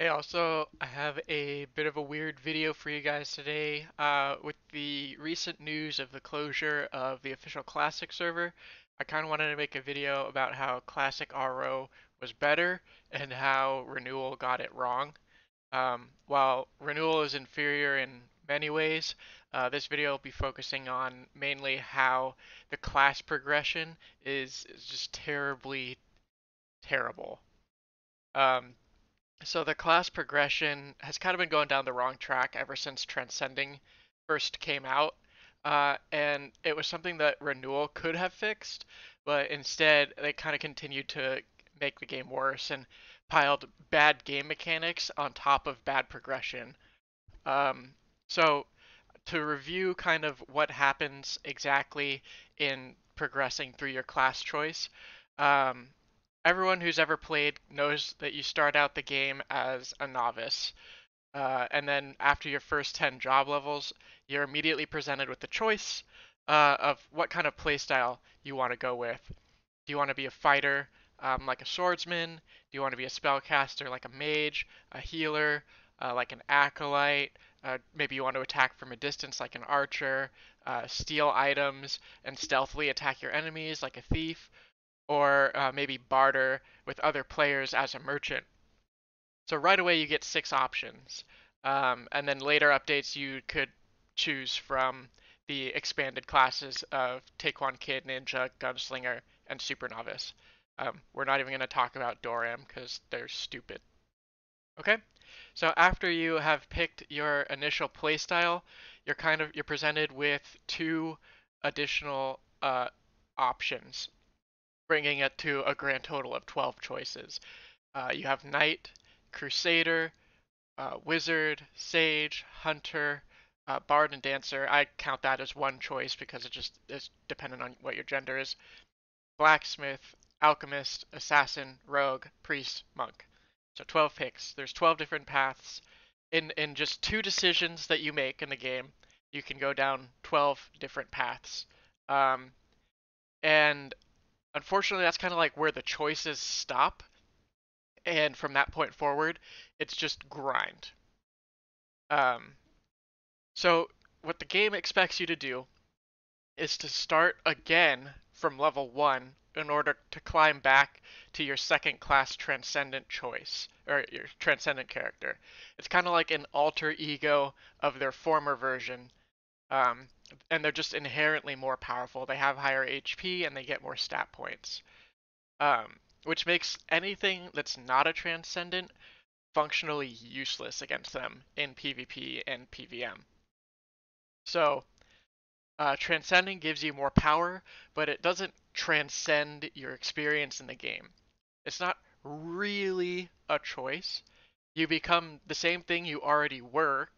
Hey, also, I have a bit of a weird video for you guys today. Uh, with the recent news of the closure of the official Classic server, I kind of wanted to make a video about how Classic RO was better and how Renewal got it wrong. Um, while Renewal is inferior in many ways, uh, this video will be focusing on mainly how the class progression is, is just terribly terrible. Um, so the class progression has kind of been going down the wrong track ever since Transcending first came out. Uh, and it was something that Renewal could have fixed, but instead they kind of continued to make the game worse and piled bad game mechanics on top of bad progression. Um, so to review kind of what happens exactly in progressing through your class choice, um, everyone who's ever played knows that you start out the game as a novice. Uh, and then after your first 10 job levels, you're immediately presented with the choice uh, of what kind of playstyle you want to go with. Do you want to be a fighter um, like a swordsman? Do you want to be a spellcaster like a mage, a healer, uh, like an acolyte? Uh, maybe you want to attack from a distance like an archer, uh, steal items, and stealthily attack your enemies like a thief or uh, maybe barter with other players as a merchant. So right away you get six options. Um, and then later updates you could choose from the expanded classes of Taekwon Kid, Ninja, Gunslinger, and Super Novice. Um, we're not even going to talk about Doram because they're stupid. Okay, so after you have picked your initial playstyle, you're kind of you're presented with two additional uh, options bringing it to a grand total of 12 choices. Uh, you have Knight, Crusader, uh, Wizard, Sage, Hunter, uh, Bard, and Dancer. I count that as one choice because it just is dependent on what your gender is. Blacksmith, Alchemist, Assassin, Rogue, Priest, Monk. So 12 picks. There's 12 different paths. In, in just two decisions that you make in the game, you can go down 12 different paths. Um, and unfortunately, that's kind of like where the choices stop. And from that point forward, it's just grind. Um, so what the game expects you to do is to start again from level 1 in order to climb back to your second class transcendent choice or your transcendent character. It's kind of like an alter ego of their former version um, and they're just inherently more powerful. They have higher HP and they get more stat points. Um, which makes anything that's not a transcendent functionally useless against them in PvP and PvM. So, uh, transcending gives you more power, but it doesn't transcend your experience in the game. It's not really a choice. You become the same thing you already were,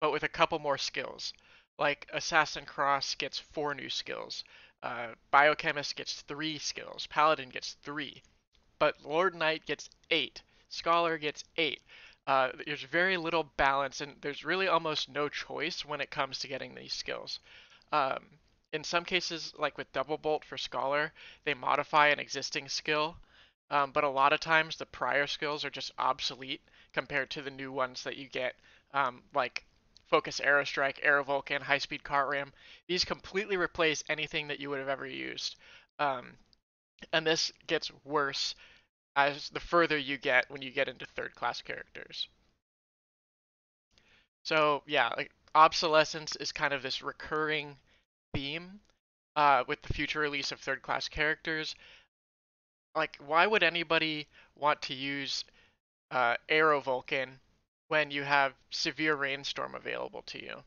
but with a couple more skills. Like Assassin Cross gets four new skills. Uh, Biochemist gets three skills. Paladin gets three. But Lord Knight gets eight. Scholar gets eight. Uh, there's very little balance, and there's really almost no choice when it comes to getting these skills. Um, in some cases, like with Double Bolt for Scholar, they modify an existing skill, um, but a lot of times the prior skills are just obsolete compared to the new ones that you get, um, like Focus Aerostrike, Arrow Vulcan, High Speed Cart Ram. These completely replace anything that you would have ever used. Um, and this gets worse as the further you get when you get into third class characters. So yeah, like obsolescence is kind of this recurring theme uh, with the future release of third class characters. Like, why would anybody want to use uh, Arrow Vulcan when you have severe rainstorm available to you?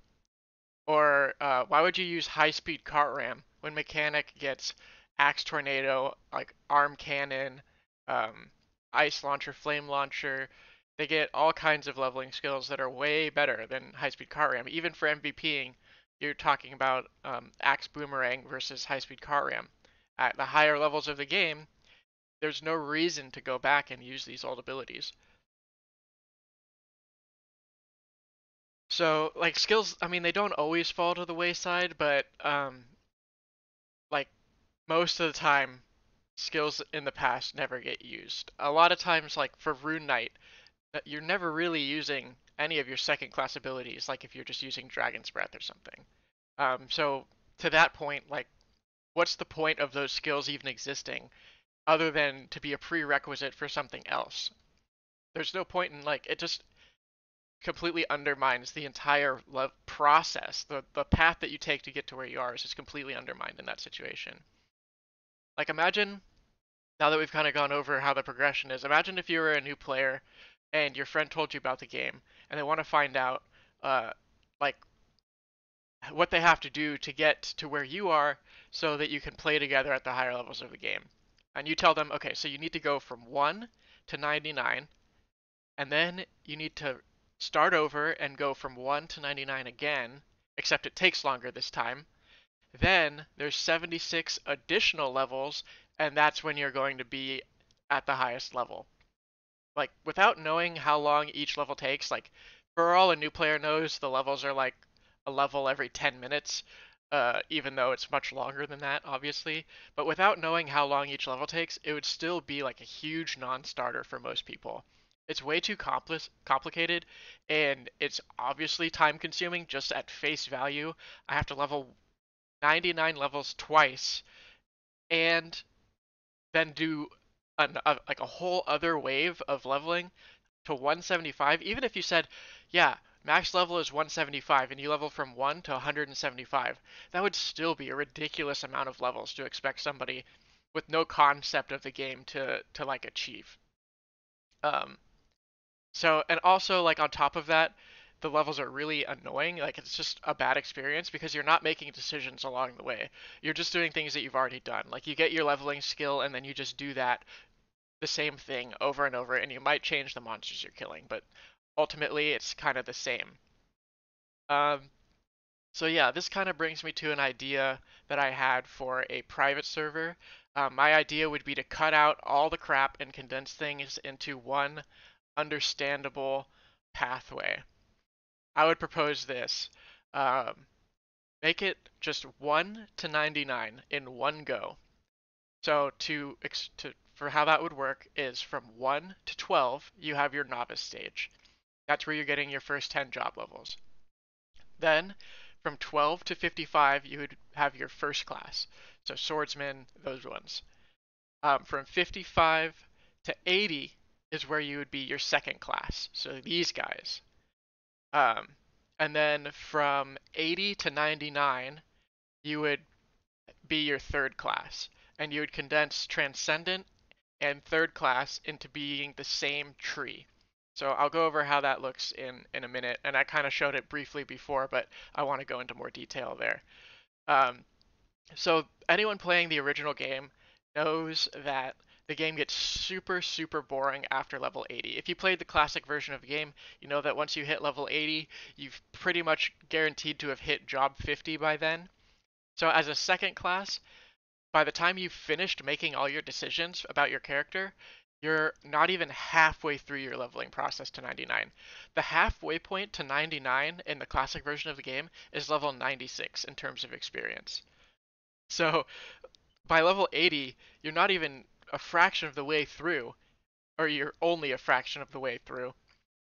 Or uh, why would you use high speed cart ram when mechanic gets axe tornado, like arm cannon, um, ice launcher, flame launcher? They get all kinds of leveling skills that are way better than high speed cart ram. Even for MVPing, you're talking about um, axe boomerang versus high speed cart ram. At the higher levels of the game, there's no reason to go back and use these old abilities. So like skills, I mean they don't always fall to the wayside, but um, like most of the time, skills in the past never get used. A lot of times, like for Rune Knight, you're never really using any of your second class abilities, like if you're just using Dragon's Breath or something. Um, so to that point, like, what's the point of those skills even existing, other than to be a prerequisite for something else? There's no point in like it just completely undermines the entire love process. The the path that you take to get to where you are is just completely undermined in that situation. Like imagine now that we've kind of gone over how the progression is, imagine if you were a new player and your friend told you about the game and they want to find out uh, like what they have to do to get to where you are so that you can play together at the higher levels of the game. And you tell them, okay, so you need to go from 1 to 99, and then you need to start over and go from 1 to 99 again, except it takes longer this time. Then there's 76 additional levels, and that's when you're going to be at the highest level like without knowing how long each level takes, like for all a new player knows, the levels are like a level every 10 minutes, uh, even though it's much longer than that, obviously. But without knowing how long each level takes, it would still be like a huge non-starter for most people. It's way too compl complicated, and it's obviously time-consuming just at face value. I have to level 99 levels twice, and then do an, a, like a whole other wave of leveling to 175, even if you said, yeah, max level is 175 and you level from 1 to 175, that would still be a ridiculous amount of levels to expect somebody with no concept of the game to to like achieve. Um so and also like on top of that, the levels are really annoying. Like it's just a bad experience because you're not making decisions along the way. You're just doing things that you've already done. Like you get your leveling skill and then you just do that the same thing over and over and you might change the monsters you're killing, but ultimately it's kind of the same. Um, so yeah, this kind of brings me to an idea that I had for a private server. Um, my idea would be to cut out all the crap and condense things into one understandable pathway. I would propose this. Um, make it just 1 to 99 in one go. So to, to for how that would work is from 1 to 12, you have your novice stage. That's where you're getting your first 10 job levels. Then from 12 to 55, you would have your first class. So swordsman, those ones. Um, from 55 to 80 is where you would be your second class. So these guys. Um, and then from 80 to 99, you would be your third class. And you would condense Transcendent and third class into being the same tree. So I'll go over how that looks in, in a minute, and I kind of showed it briefly before, but I want to go into more detail there. Um, so anyone playing the original game knows that the game gets super, super boring after level 80. If you played the classic version of the game, you know that once you hit level 80, you've pretty much guaranteed to have hit job 50 by then. So as a second class, by the time you've finished making all your decisions about your character, you're not even halfway through your leveling process to 99. The halfway point to 99 in the classic version of the game is level 96 in terms of experience. So by level 80, you're not even a fraction of the way through, or you're only a fraction of the way through,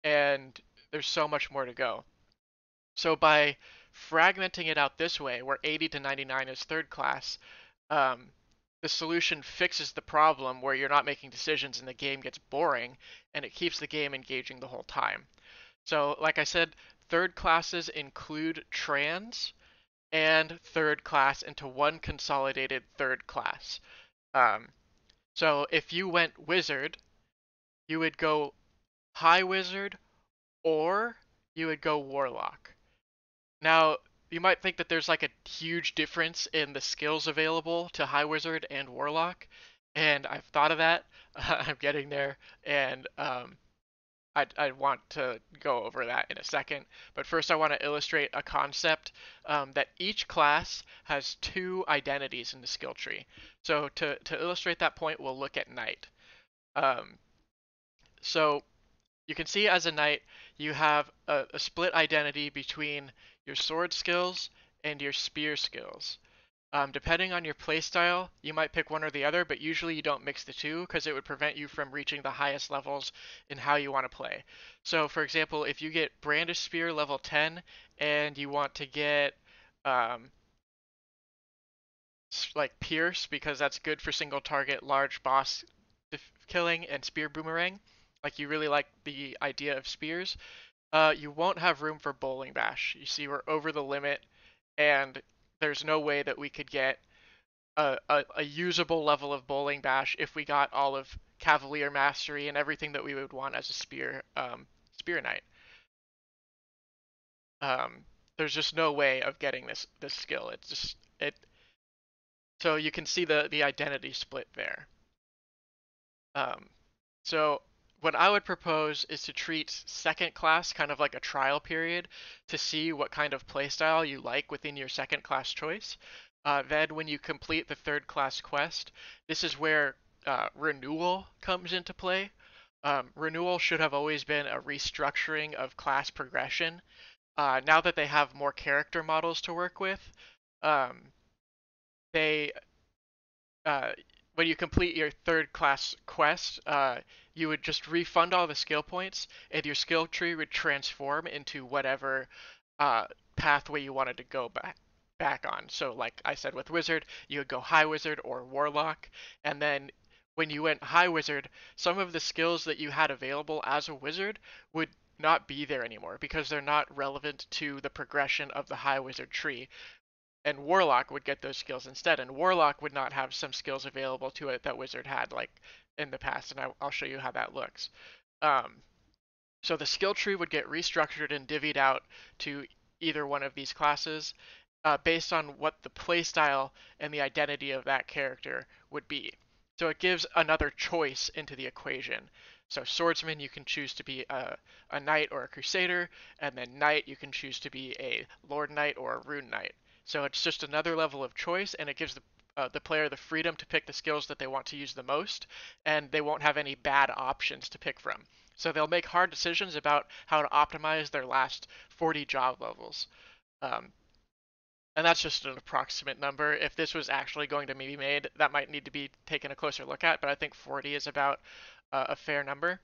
and there's so much more to go. So by fragmenting it out this way, where 80 to 99 is third class, um, the solution fixes the problem where you're not making decisions and the game gets boring, and it keeps the game engaging the whole time. So, like I said, third classes include trans and third class into one consolidated third class. Um, so if you went wizard, you would go high wizard or you would go warlock. Now, you might think that there's like a huge difference in the skills available to high wizard and warlock, and I've thought of that. I'm getting there, and um, I, I want to go over that in a second. But first, I want to illustrate a concept um, that each class has two identities in the skill tree. So to, to illustrate that point, we'll look at knight. Um, so you can see as a knight, you have a, a split identity between your sword skills and your spear skills. Um, depending on your playstyle, you might pick one or the other, but usually you don't mix the two because it would prevent you from reaching the highest levels in how you want to play. So, for example, if you get Brandish Spear level 10 and you want to get um, like Pierce because that's good for single target large boss killing and Spear Boomerang, like you really like the idea of spears, uh, you won't have room for Bowling Bash. You see, we're over the limit, and there's no way that we could get a, a, a, usable level of Bowling Bash if we got all of Cavalier Mastery and everything that we would want as a Spear um, Spear Knight. Um, there's just no way of getting this this skill. It's just it. So you can see the the identity split there. Um, so what I would propose is to treat second class kind of like a trial period to see what kind of playstyle you like within your second class choice. Uh, then when you complete the third class quest, this is where uh, renewal comes into play. Um, renewal should have always been a restructuring of class progression. Uh, now that they have more character models to work with, um, they uh, when you complete your third class quest, uh, you would just refund all the skill points, and your skill tree would transform into whatever uh, pathway you wanted to go back back on. So, like I said with wizard, you would go high wizard or warlock, and then when you went high wizard, some of the skills that you had available as a wizard would not be there anymore because they're not relevant to the progression of the high wizard tree and Warlock would get those skills instead, and Warlock would not have some skills available to it that Wizard had, like in the past, and I, will show you how that looks. Um, so the skill tree would get restructured and divvied out to either one of these classes uh, based on what the playstyle and the identity of that character would be. So it gives another choice into the equation. So swordsman, you can choose to be a, a knight or a crusader, and then knight, you can choose to be a lord knight or a rune knight. So it's just another level of choice, and it gives the uh, the player the freedom to pick the skills that they want to use the most, and they won't have any bad options to pick from. So they'll make hard decisions about how to optimize their last 40 job levels. Um, and that's just an approximate number. If this was actually going to be made, that might need to be taken a closer look at, but I think 40 is about uh, a fair number.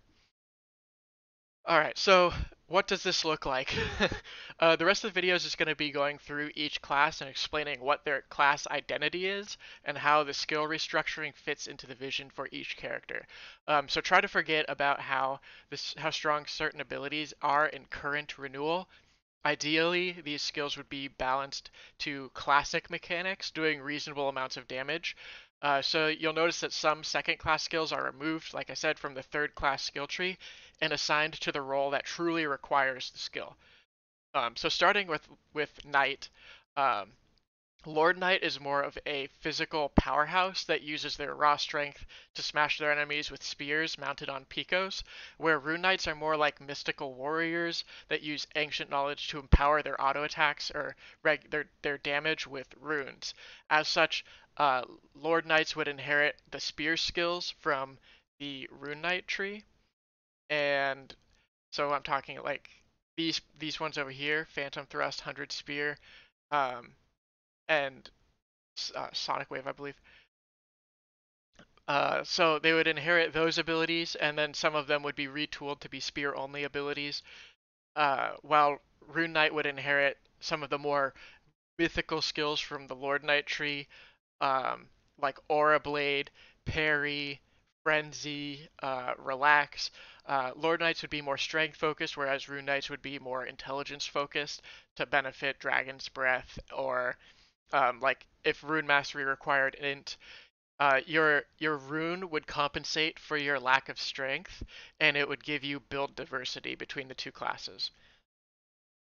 All right, so what does this look like? uh, the rest of the video is just going to be going through each class and explaining what their class identity is and how the skill restructuring fits into the vision for each character. Um, so try to forget about how this how strong certain abilities are in current renewal. Ideally, these skills would be balanced to classic mechanics, doing reasonable amounts of damage. Uh, so you'll notice that some second class skills are removed, like I said, from the third class skill tree and assigned to the role that truly requires the skill. Um, so starting with with Knight, um, Lord Knight is more of a physical powerhouse that uses their raw strength to smash their enemies with spears mounted on pecos, where Rune Knights are more like mystical warriors that use ancient knowledge to empower their auto attacks or their, their damage with runes. As such, uh, Lord Knights would inherit the spear skills from the Rune Knight tree, and so I'm talking like these these ones over here, Phantom Thrust, Hundred Spear, um, and uh, Sonic Wave, I believe. Uh, so they would inherit those abilities, and then some of them would be retooled to be spear-only abilities, uh, while Rune Knight would inherit some of the more mythical skills from the Lord Knight tree, um, like Aura Blade, Parry, Frenzy, uh, Relax. Uh, Lord Knights would be more strength focused, whereas Rune Knights would be more intelligence focused to benefit Dragon's Breath, or um, like if Rune Mastery required int, uh, your your rune would compensate for your lack of strength, and it would give you build diversity between the two classes.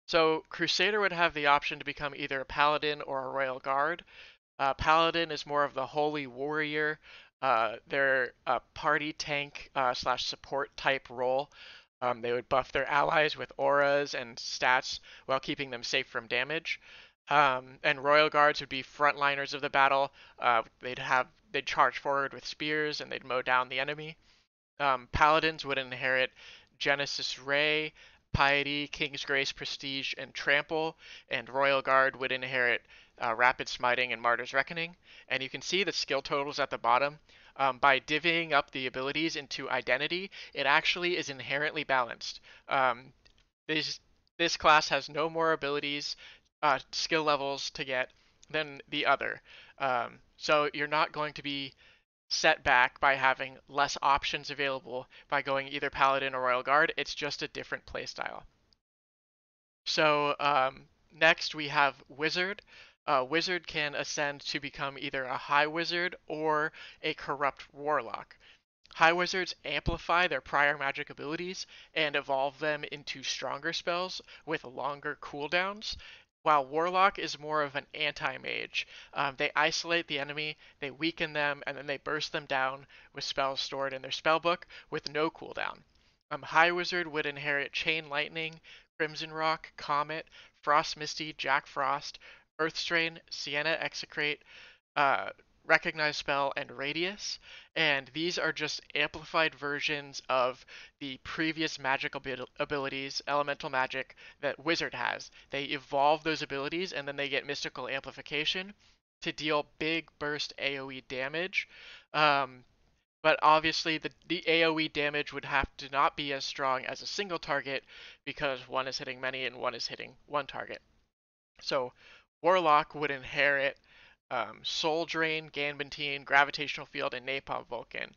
So Crusader would have the option to become either a Paladin or a Royal Guard. Uh, Paladin is more of the holy warrior, uh, they're a party tank uh, slash support type role. Um, they would buff their allies with auras and stats while keeping them safe from damage. Um, and royal guards would be frontliners of the battle. Uh, they'd have they'd charge forward with spears and they'd mow down the enemy. Um, paladins would inherit Genesis Ray, Piety, King's Grace, Prestige, and Trample, and Royal Guard would inherit uh, Rapid Smiting and Martyr's Reckoning. And you can see the skill totals at the bottom. Um, by divvying up the abilities into identity, it actually is inherently balanced. Um, this this class has no more abilities, uh, skill levels to get than the other. Um, so you're not going to be set back by having less options available by going either Paladin or Royal Guard. It's just a different playstyle. So um, next we have Wizard. Uh, wizard can ascend to become either a High Wizard or a Corrupt Warlock. High Wizards amplify their prior magic abilities and evolve them into stronger spells with longer cooldowns, while Warlock is more of an anti-mage. Um, they isolate the enemy, they weaken them, and then they burst them down with spells stored in their spellbook with no cooldown. Um, High Wizard would inherit Chain Lightning, Crimson Rock, Comet, Frost Misty, Jack Frost, Earthstrain, Sienna Execrate, uh, Recognize Spell, and Radius. And these are just amplified versions of the previous magic abil- abilities, elemental magic, that Wizard has. They evolve those abilities and then they get mystical amplification to deal big burst AoE damage. Um, but obviously the, the AoE damage would have to not be as strong as a single target because one is hitting many and one is hitting one target. So Warlock would inherit um, Soul Drain, Ganbantein, Gravitational Field, and Napalm Vulcan.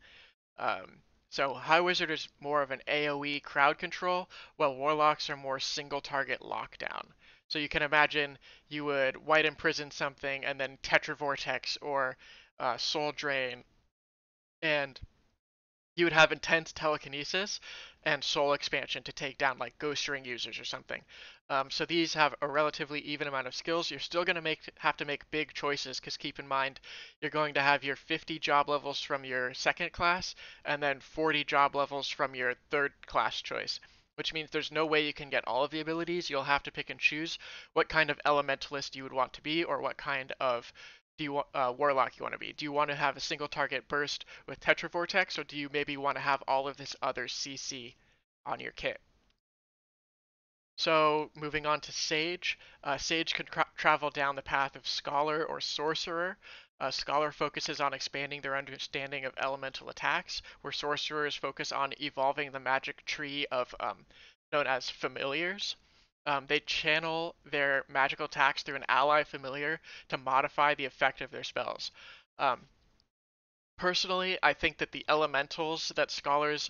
Um, so High Wizard is more of an AoE crowd control, while Warlocks are more single target lockdown. So you can imagine you would White Imprison something and then Tetra Vortex or uh, Soul Drain, and you would have intense telekinesis and soul expansion to take down like ghost ring users or something. Um, so these have a relatively even amount of skills. You're still going to make have to make big choices because keep in mind you're going to have your 50 job levels from your second class and then 40 job levels from your third class choice. Which means there's no way you can get all of the abilities. You'll have to pick and choose what kind of elementalist you would want to be or what kind of do you uh, warlock you want to be? Do you want to have a single target burst with Tetra Vortex, or do you maybe want to have all of this other CC on your kit? So moving on to Sage, uh, Sage can travel down the path of Scholar or Sorcerer. Uh, Scholar focuses on expanding their understanding of elemental attacks, where Sorcerers focus on evolving the magic tree of um, known as Familiars. Um, they channel their magical attacks through an ally familiar to modify the effect of their spells. Um, personally, I think that the elementals that scholars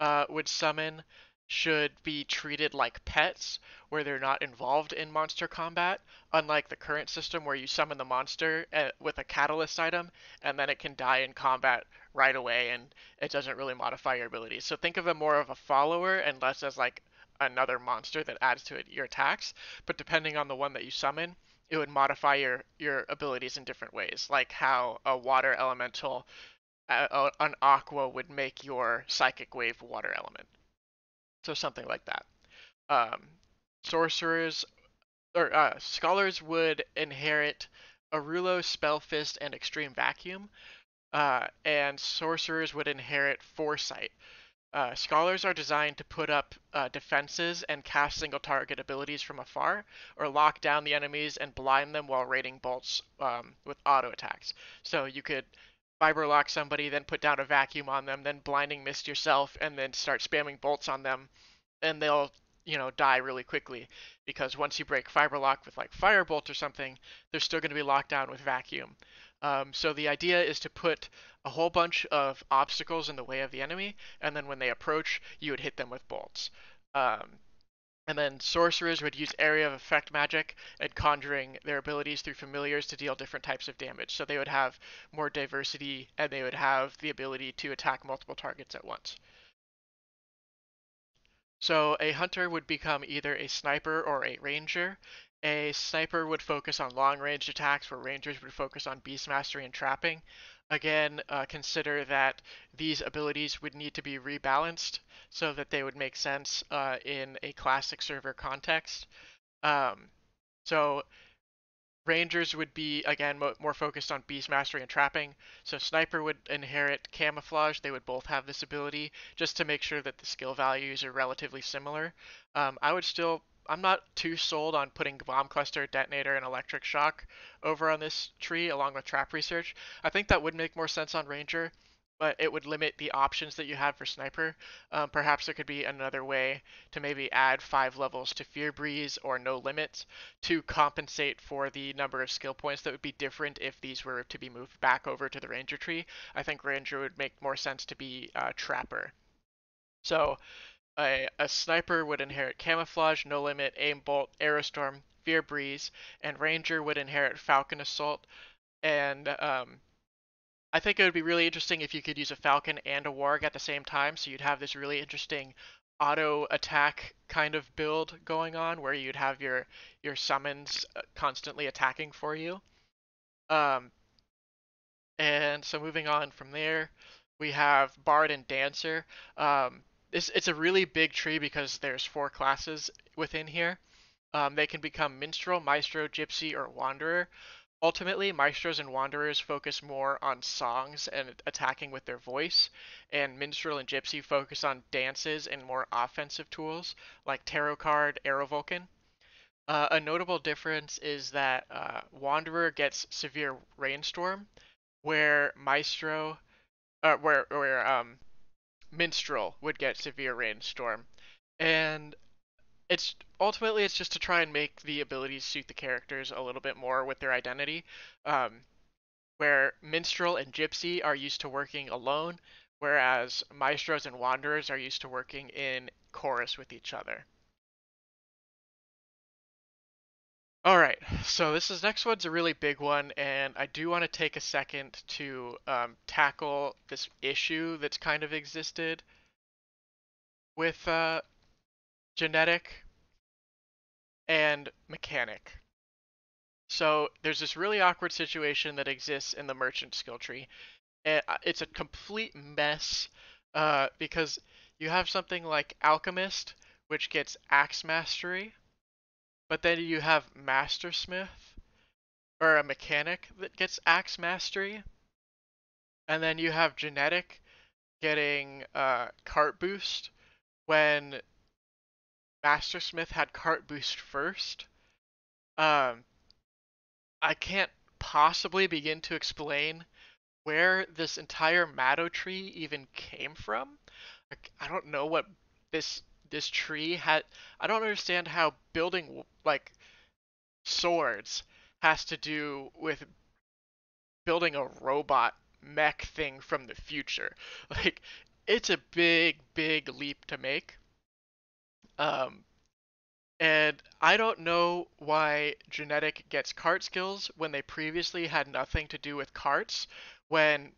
uh, would summon should be treated like pets where they're not involved in monster combat unlike the current system where you summon the monster uh, with a catalyst item and then it can die in combat right away and it doesn't really modify your abilities so think of them more of a follower and less as like another monster that adds to it your attacks but depending on the one that you summon it would modify your your abilities in different ways like how a water elemental uh, an aqua would make your psychic wave water element so something like that. Um, sorcerers or uh, scholars would inherit Arrullo, Spellfist, and Extreme Vacuum, uh, and sorcerers would inherit Foresight. Uh, scholars are designed to put up uh, defenses and cast single target abilities from afar, or lock down the enemies and blind them while raining bolts um, with auto attacks. So you could fiber lock somebody, then put down a vacuum on them, then blinding mist yourself, and then start spamming bolts on them, and they'll you know die really quickly because once you break fiber lock with like firebolt or something, they're still going to be locked down with vacuum. Um, so the idea is to put a whole bunch of obstacles in the way of the enemy, and then when they approach, you would hit them with bolts. Um, and then sorcerers would use area of effect magic and conjuring their abilities through familiars to deal different types of damage. So they would have more diversity and they would have the ability to attack multiple targets at once. So a hunter would become either a sniper or a ranger. A sniper would focus on long range attacks where rangers would focus on beast mastery and trapping. Again, uh, consider that these abilities would need to be rebalanced so that they would make sense uh, in a classic server context. Um, so Rangers would be again mo more focused on beast mastery and trapping. So sniper would inherit camouflage. They would both have this ability just to make sure that the skill values are relatively similar. Um, I would still I'm not too sold on putting bomb cluster, detonator, and electric shock over on this tree along with trap research. I think that would make more sense on ranger but it would limit the options that you have for sniper. Um, perhaps there could be another way to maybe add five levels to Fear Breeze or No Limits to compensate for the number of skill points that would be different if these were to be moved back over to the Ranger tree. I think Ranger would make more sense to be uh, Trapper. So a, a sniper would inherit Camouflage, No Limit, Aim Bolt, Arrow Storm, Fear Breeze, and Ranger would inherit Falcon Assault and um, I think it would be really interesting if you could use a Falcon and a Warg at the same time, so you'd have this really interesting auto attack kind of build going on where you'd have your your summons uh, constantly attacking for you. Um, and so moving on from there, we have Bard and Dancer. Um, it's, it's a really big tree because there's four classes within here. Um, they can become Minstrel, Maestro, Gypsy, or Wanderer. Ultimately, maestros and wanderers focus more on songs and attacking with their voice, and minstrel and gypsy focus on dances and more offensive tools like tarot card, arrow vulcan. Uh, a notable difference is that uh, wanderer gets severe rainstorm, where maestro, uh, where where um, minstrel would get severe rainstorm, and it's ultimately it's just to try and make the abilities suit the characters a little bit more with their identity. Um, where minstrel and gypsy are used to working alone, whereas maestros and wanderers are used to working in chorus with each other. All right, so this is next one's a really big one, and I do want to take a second to um, tackle this issue that's kind of existed with uh, genetic and mechanic. So there's this really awkward situation that exists in the merchant skill tree. And uh, it's a complete mess uh, because you have something like alchemist, which gets axe mastery, but then you have mastersmith or a mechanic that gets axe mastery, and then you have genetic getting uh, cart boost when Mastersmith had cart boost first. Um, I can't possibly begin to explain where this entire Mado tree even came from. Like, I don't know what this this tree had. I don't understand how building like swords has to do with building a robot mech thing from the future. Like, it's a big, big leap to make. Um, and I don't know why genetic gets cart skills when they previously had nothing to do with carts. When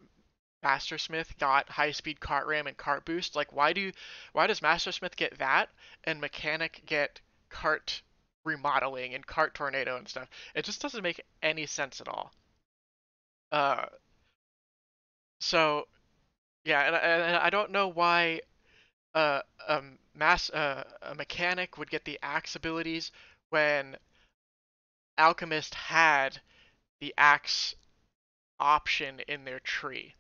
Mastersmith got high speed cart ram and cart boost, like why do why does Mastersmith get that and mechanic get cart remodeling and cart tornado and stuff? It just doesn't make any sense at all. Uh, so yeah, and, and I don't know why uh, um, mass uh, a mechanic would get the axe abilities when alchemist had the axe option in their tree.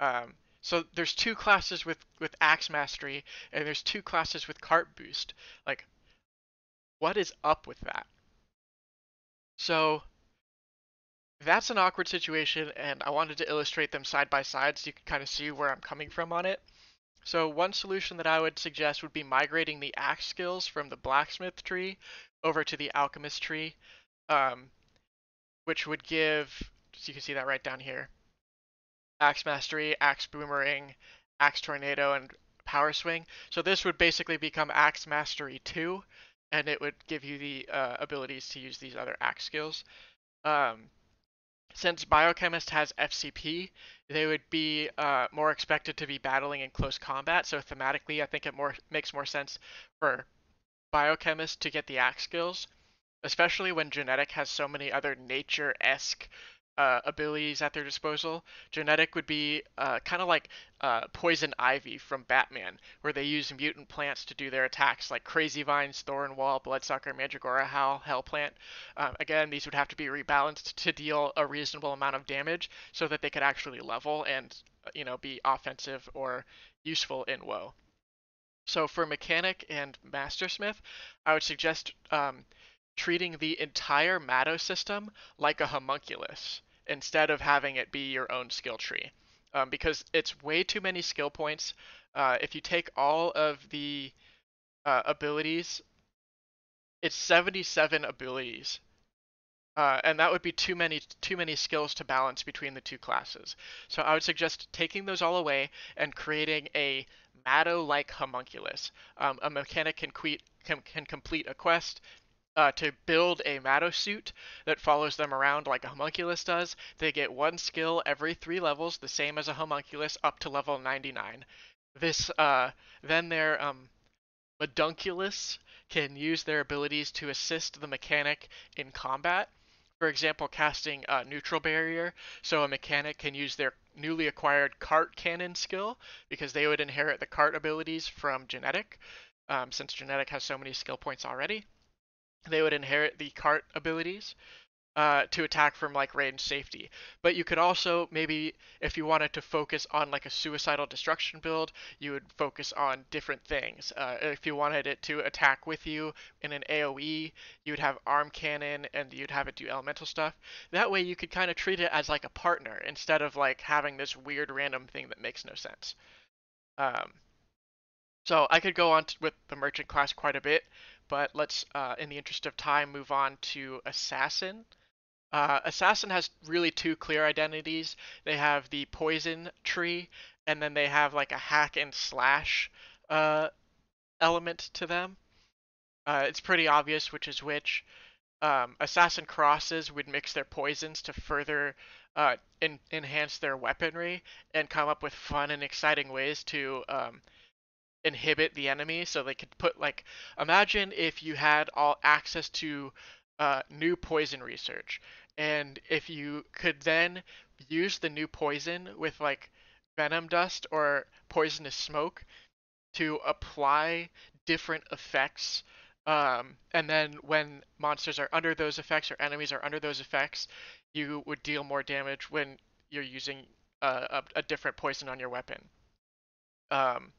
Um, so there's two classes with with axe mastery, and there's two classes with cart boost. Like, what is up with that? So that's an awkward situation, and I wanted to illustrate them side by side so you can kind of see where I'm coming from on it. So one solution that I would suggest would be migrating the axe skills from the blacksmith tree over to the alchemist tree, um, which would give, so you can see that right down here, axe mastery, axe boomerang, axe tornado, and power swing. So this would basically become axe mastery 2, and it would give you the uh, abilities to use these other axe skills. Um, since Biochemist has FCP, they would be uh, more expected to be battling in close combat. So thematically, I think it more makes more sense for Biochemist to get the axe skills, especially when Genetic has so many other nature-esque uh, abilities at their disposal. Genetic would be uh, kind of like uh, Poison Ivy from Batman, where they use mutant plants to do their attacks, like Crazy Vines, Thorn Wall, Bloodsucker, Mandragora, Howl, Hell Plant. Um, again, these would have to be rebalanced to deal a reasonable amount of damage so that they could actually level and you know be offensive or useful in WoE. So for Mechanic and Mastersmith, I would suggest um, treating the entire Mado system like a homunculus instead of having it be your own skill tree. Um, because it's way too many skill points. Uh, if you take all of the uh, abilities, it's 77 abilities. Uh, and that would be too many too many skills to balance between the two classes. So I would suggest taking those all away and creating a Mado-like homunculus. Um, a mechanic can, que- can, can complete a quest uh, to build a Mado suit that follows them around like a homunculus does. They get one skill every three levels, the same as a homunculus, up to level 99. This uh, then their um, Medunculus can use their abilities to assist the mechanic in combat. For example, casting a neutral barrier, so a mechanic can use their newly acquired cart cannon skill because they would inherit the cart abilities from genetic, um, since genetic has so many skill points already they would inherit the cart abilities uh, to attack from like range safety. But you could also maybe, if you wanted to focus on like a suicidal destruction build, you would focus on different things. Uh, if you wanted it to attack with you in an AOE, you would have arm cannon and you'd have it do elemental stuff. That way you could kind of treat it as like a partner instead of like having this weird random thing that makes no sense. Um, so I could go on with the merchant class quite a bit, but let's, uh, in the interest of time, move on to Assassin. Uh, Assassin has really two clear identities. They have the poison tree, and then they have like a hack and slash uh, element to them. Uh, it's pretty obvious which is which. Um, Assassin crosses would mix their poisons to further uh, enhance their weaponry and come up with fun and exciting ways to um, inhibit the enemy so they could put like imagine if you had all access to uh, new poison research and if you could then use the new poison with like venom dust or poisonous smoke to apply different effects um, and then when monsters are under those effects or enemies are under those effects you would deal more damage when you're using uh, a, a different poison on your weapon. Um,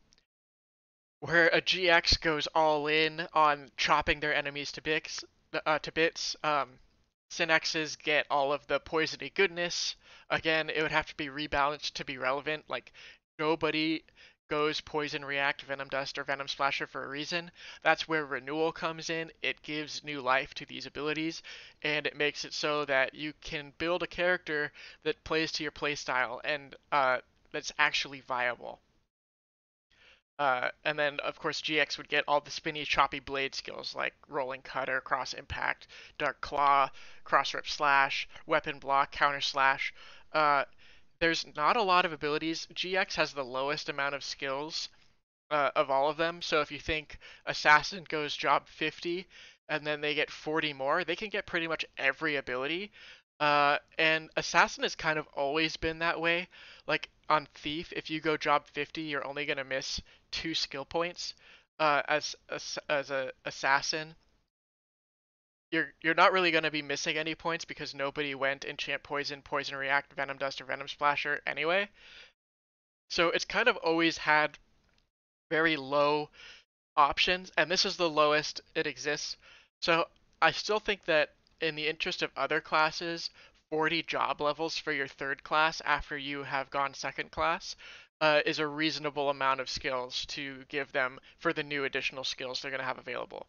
where a GX goes all in on chopping their enemies to bits. Uh, to bits. Um, SinXes get all of the poisony goodness. Again, it would have to be rebalanced to be relevant. Like nobody goes poison react, venom dust, or venom splasher for a reason. That's where renewal comes in. It gives new life to these abilities, and it makes it so that you can build a character that plays to your playstyle and uh, that's actually viable. Uh, and then, of course, GX would get all the spinny, choppy blade skills like Rolling Cutter, Cross Impact, Dark Claw, Cross Rip Slash, Weapon Block, Counter Slash. Uh, there's not a lot of abilities. GX has the lowest amount of skills uh, of all of them. So if you think Assassin goes job 50 and then they get 40 more, they can get pretty much every ability. Uh, and Assassin has kind of always been that way. Like on Thief, if you go job 50, you're only going to miss two skill points uh, as, as as a assassin. You're you're not really going to be missing any points because nobody went enchant poison, poison react, venom dust, or venom splasher anyway. So it's kind of always had very low options, and this is the lowest it exists. So I still think that in the interest of other classes, 40 job levels for your third class after you have gone second class uh, is a reasonable amount of skills to give them for the new additional skills they're going to have available.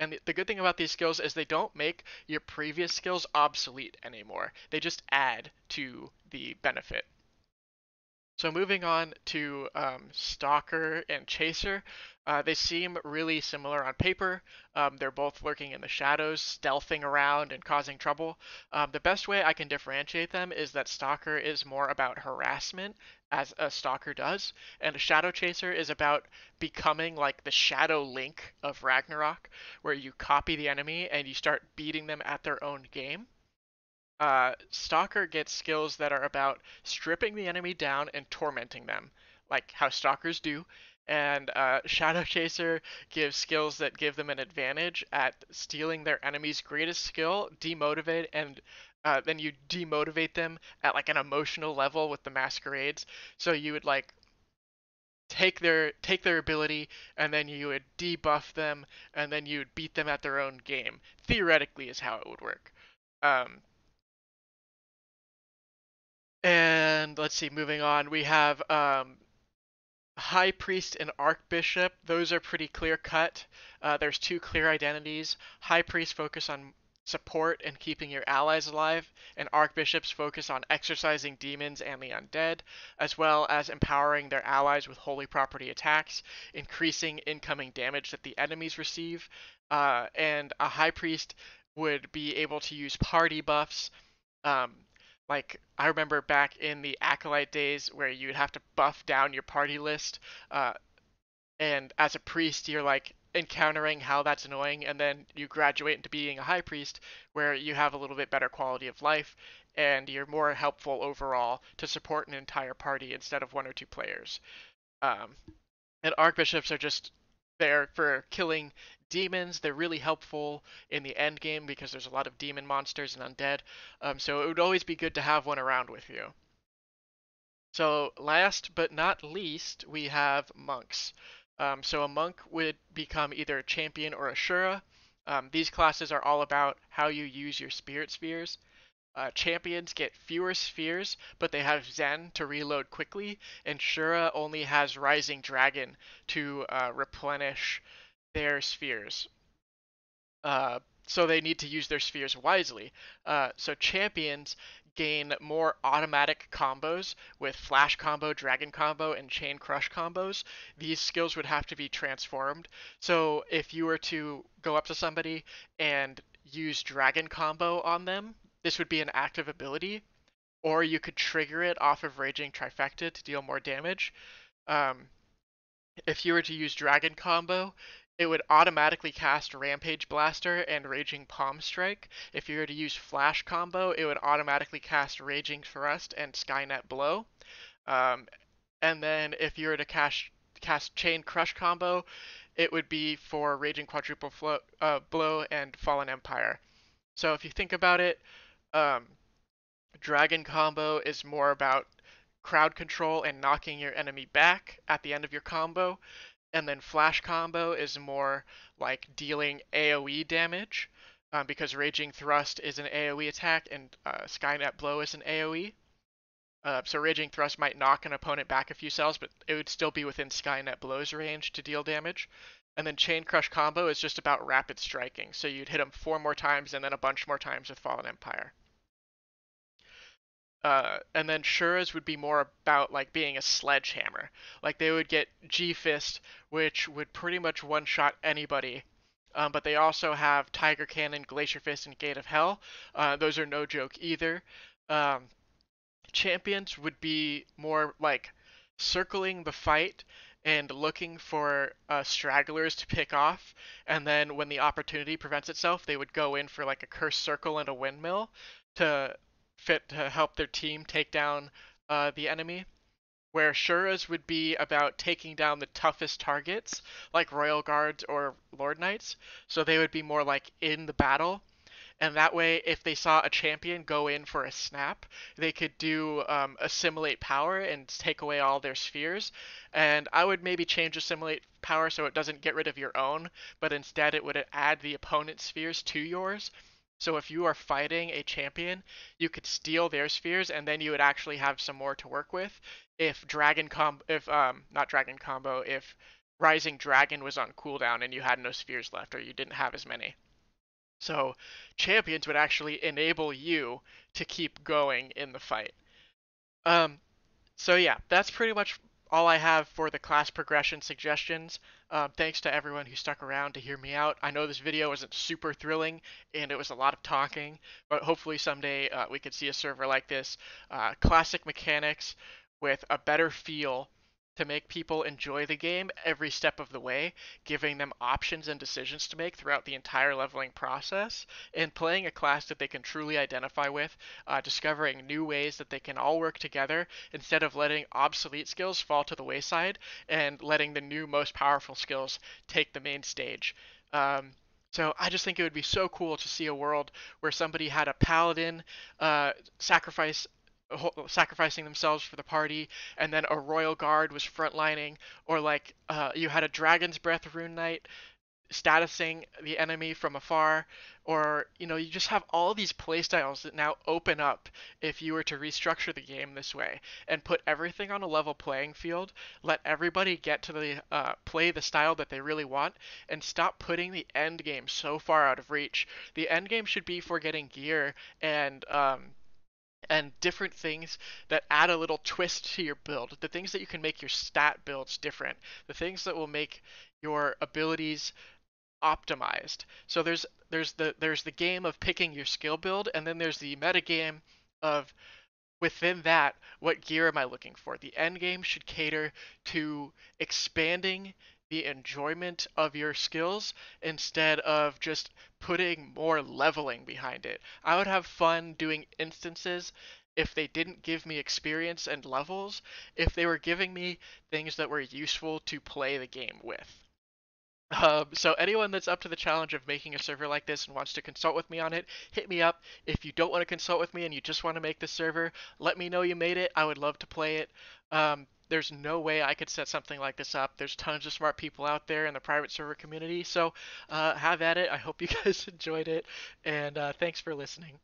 And the, the good thing about these skills is they don't make your previous skills obsolete anymore. They just add to the benefit. So moving on to um, Stalker and Chaser, uh, they seem really similar on paper. Um, they're both lurking in the shadows, stealthing around and causing trouble. Um, the best way I can differentiate them is that Stalker is more about harassment, as a Stalker does, and a Shadow Chaser is about becoming like the Shadow Link of Ragnarok, where you copy the enemy and you start beating them at their own game. uh, Stalker gets skills that are about stripping the enemy down and tormenting them, like how Stalkers do. And uh, Shadow Chaser gives skills that give them an advantage at stealing their enemy's greatest skill, demotivate, and uh, then you demotivate them at like an emotional level with the masquerades. So you would like take their take their ability and then you would debuff them and then you would beat them at their own game. Theoretically, is how it would work. Um, and let's see, moving on, we have um, High Priest and Archbishop. Those are pretty clear cut. Uh, there's two clear identities. High Priest focus on support and keeping your allies alive, and archbishops focus on exorcising demons and the undead, as well as empowering their allies with holy property attacks, increasing incoming damage that the enemies receive, uh, and a high priest would be able to use party buffs. Um, like I remember back in the acolyte days where you'd have to buff down your party list, uh, and as a priest you're like encountering how that's annoying, and then you graduate into being a high priest where you have a little bit better quality of life and you're more helpful overall to support an entire party instead of one or two players. Um, and archbishops are just there for killing demons. They're really helpful in the end game because there's a lot of demon monsters and undead. Um, so it would always be good to have one around with you. So last but not least, we have monks. Um, so a monk would become either a champion or a shura. Um, these classes are all about how you use your spirit spheres. Uh, champions get fewer spheres, but they have Zen to reload quickly, and Shura only has Rising Dragon to uh, replenish their spheres. Uh, so they need to use their spheres wisely. Uh, so champions gain more automatic combos with flash combo, dragon combo, and chain crush combos. These skills would have to be transformed. So if you were to go up to somebody and use dragon combo on them, this would be an active ability. Or you could trigger it off of Raging Trifecta to deal more damage. Um, if you were to use Dragon Combo, it would automatically cast Rampage Blaster and Raging Palm Strike. If you were to use Flash Combo, it would automatically cast Raging Thrust and Skynet Blow. Um, and then if you were to cast, cast Chain Crush Combo, it would be for Raging Quadruple Flow, uh, Blow and Fallen Empire. So if you think about it, um, Dragon Combo is more about crowd control and knocking your enemy back at the end of your combo and then flash combo is more like dealing AoE damage um, because Raging Thrust is an AoE attack and uh, Skynet Blow is an AoE. Uh, so Raging Thrust might knock an opponent back a few cells, but it would still be within Skynet Blow's range to deal damage. And then Chain Crush combo is just about rapid striking, so you'd hit them four more times and then a bunch more times with Fallen Empire. Uh, and then Shuras would be more about like being a sledgehammer. Like they would get G Fist, which would pretty much one shot anybody. Um, but they also have Tiger Cannon, Glacier Fist, and Gate of Hell. Uh, those are no joke either. Um, champions would be more like circling the fight and looking for uh, stragglers to pick off. And then when the opportunity presents itself, they would go in for like a cursed circle and a windmill to fit to help their team take down uh, the enemy. Where Shuras would be about taking down the toughest targets, like Royal Guards or Lord Knights. So they would be more like in the battle. And that way, if they saw a champion go in for a snap, they could do um, assimilate power and take away all their spheres. And I would maybe change assimilate power so it doesn't get rid of your own, but instead it would add the opponent's spheres to yours. So if you are fighting a champion, you could steal their spheres and then you would actually have some more to work with. If dragon com if um not dragon combo, if rising dragon was on cooldown and you had no spheres left or you didn't have as many. So champions would actually enable you to keep going in the fight. Um so yeah, that's pretty much all I have for the class progression suggestions. Um, thanks to everyone who stuck around to hear me out. I know this video wasn't super thrilling and it was a lot of talking, but hopefully someday uh, we could see a server like this. Uh, classic mechanics with a better feel to make people enjoy the game every step of the way, giving them options and decisions to make throughout the entire leveling process, and playing a class that they can truly identify with, uh, discovering new ways that they can all work together instead of letting obsolete skills fall to the wayside and letting the new, most powerful skills take the main stage. Um, so I just think it would be so cool to see a world where somebody had a paladin uh, sacrifice sacrificing themselves for the party, and then a royal guard was frontlining, or like uh, you had a dragon's breath rune knight statusing the enemy from afar, or you know you just have all these playstyles that now open up if you were to restructure the game this way and put everything on a level playing field, let everybody get to the uh, play the style that they really want, and stop putting the end game so far out of reach. The end game should be for getting gear and um, and different things that add a little twist to your build. The things that you can make your stat builds different. The things that will make your abilities optimized. So there's there's the there's the game of picking your skill build and then there's the meta game of within that what gear am I looking for? The end game should cater to expanding the enjoyment of your skills instead of just putting more leveling behind it. I would have fun doing instances if they didn't give me experience and levels, if they were giving me things that were useful to play the game with. Um, so anyone that's up to the challenge of making a server like this and wants to consult with me on it, hit me up. If you don't want to consult with me and you just want to make the server, let me know you made it. I would love to play it. Um, there's no way I could set something like this up. There's tons of smart people out there in the private server community. So uh, have at it. I hope you guys enjoyed it, and uh, thanks for listening.